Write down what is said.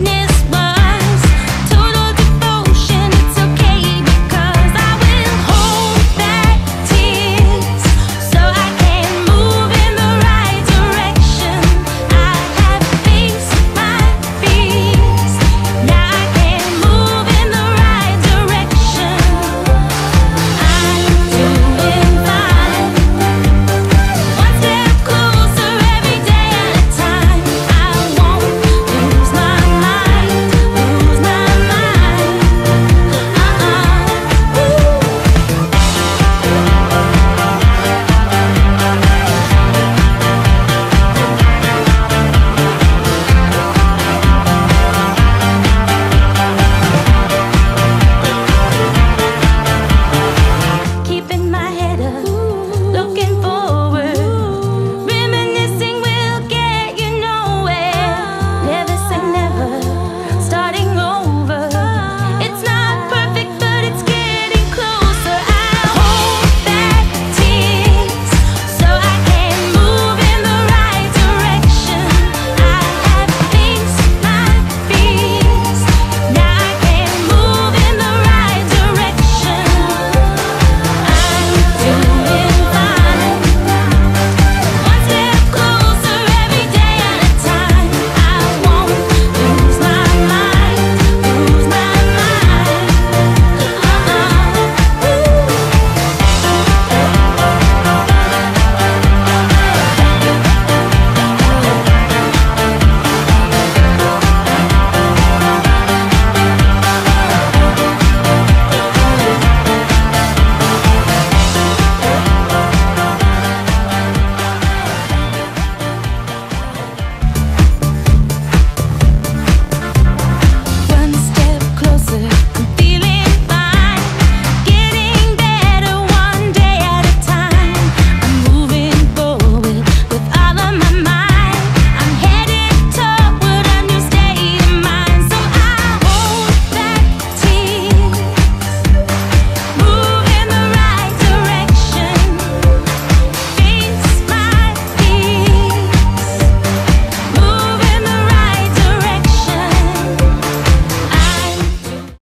не